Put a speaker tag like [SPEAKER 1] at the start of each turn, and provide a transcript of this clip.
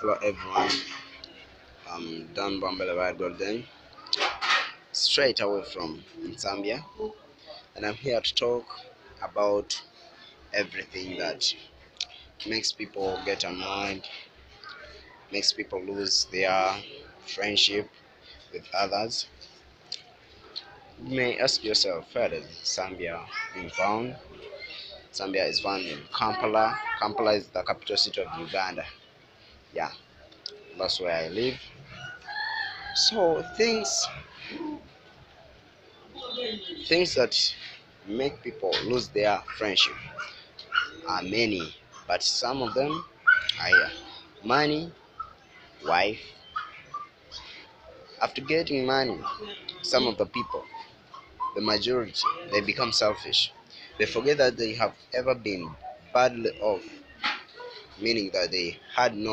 [SPEAKER 1] Hello everyone, I'm Don Bambele Golden, straight away from Nsambya, and I'm here to talk about everything that makes people get annoyed, makes people lose their friendship with others. You may ask yourself, where is Nsambya being found? Nsambya is found in Kampala. Kampala is the capital city of Uganda. Yeah, that's where I live. So things things that make people lose their friendship are many, but some of them are money, wife. After getting money, some of the people, the majority, they become selfish. They forget that they have ever been badly off, meaning that they had no